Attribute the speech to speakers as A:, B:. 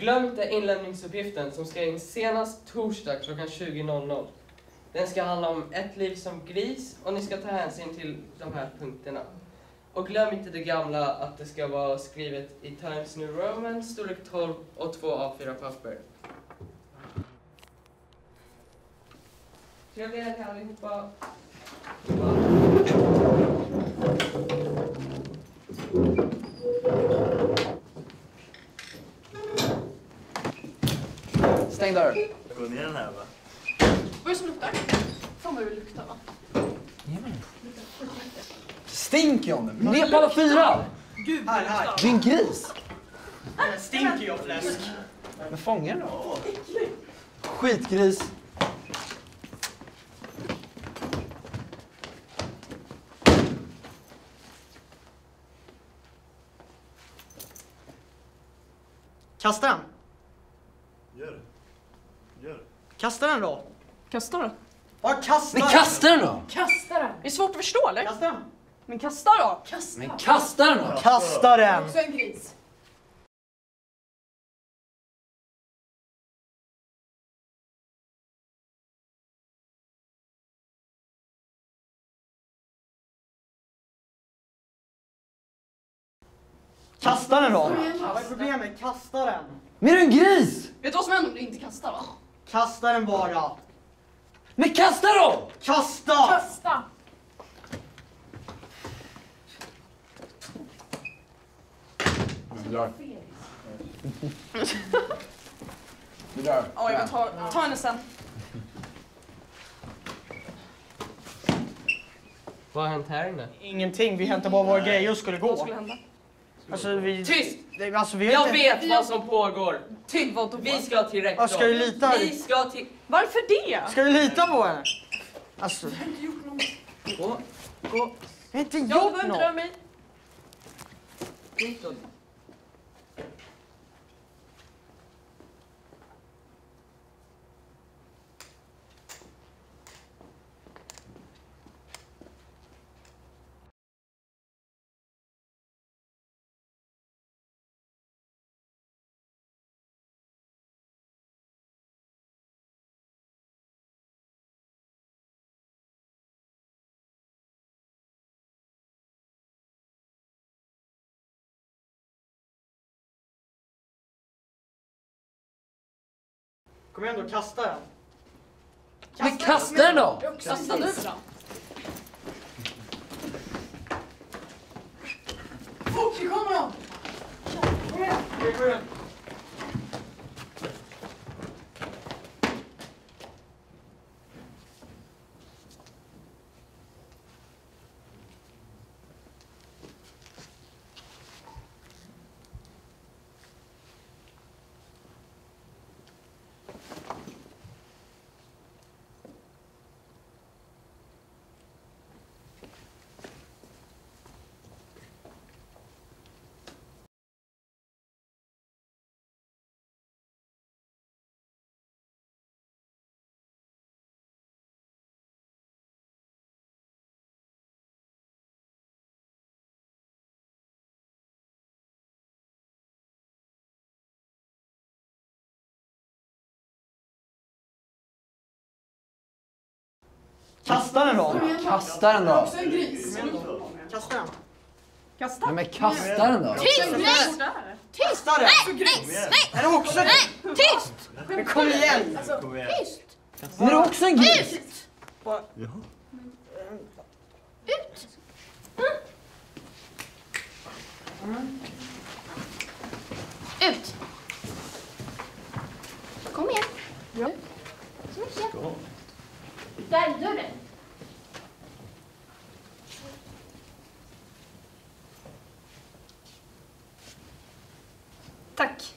A: Glöm inte inlämningsuppgiften som ska in senast torsdag klockan 20.00. Den ska handla om ett liv som gris och ni ska ta hänsyn till de här punkterna. Och glöm inte det gamla att det ska vara skrivet i Times New Roman, storlek 12 och två A4-papper. Trevlig helg allihopa!
B: Stäng dörren.
C: Gå ner den här va?
D: Vad är det som luktar? Fan vad det luktar va?
B: Stinker om den. Ner på alla fyra!
D: Gud
C: Här, här.
B: Du är en gris.
C: Den stinker ju av fläsk.
B: Men fånga den då. Skitgris.
E: Kasta den.
C: Gör det. Gör det.
E: Kasta den då.
D: Kasta då.
E: Ja, kasta
B: Men
E: den.
B: kasta den då!
D: Kasta den! Är det svårt att förstå eller?
E: Kasta den.
D: Men kasta då! Kasta!
B: Men kasta den då!
E: Kasta den.
D: Också en gris.
E: Kasta den då. Ja, vad är problemet? Kasta den.
B: Men är du en gris?
D: Vet du vad som händer om du inte kastar va?
E: Kasta den bara.
B: Men kasta då!
E: Kasta!
D: Kasta!
B: Vi drar. Vi drar.
D: Ja, jag tar, ta henne sen.
A: Vad har hänt här inne?
E: Ingenting. Vi hämtade bara våra grejer och skulle
D: Vad
E: gå.
D: skulle hända?
E: Alltså vi...
A: Tyst!
E: Det, alltså, vi har
A: Jag
E: inte...
A: vet vad som pågår!
D: Då?
A: Vi ska till rektorn.
E: Ska du lita?
A: Vi ska till...
D: Varför det?
E: Ska du lita på henne? Alltså,
A: Gå, gå.
E: vi har inte
D: Jag
E: gjort
D: behöver inte röra
E: något.
D: mig.
A: Ditåt.
E: Kom igen då, kasta den.
B: Men kasta den då!
D: Kasta nu då. Fort, kommer de!
E: Kom igen, kom igen. Kasta den då.
B: Kasta den då!
D: Också en gris.
E: Kasta den.
D: Kasta.
B: Nej, men kasta den då!
E: Tyst! Kasta den.
C: Kom igen.
E: Är det också Tyst! Men kom igen.
C: Kom igen.
B: Men är också en gris?
C: Jaha.
F: Ut! Kom igen.
D: Ja.
F: Så mycket.
C: Gå.
F: Där är dörren.
D: Tack.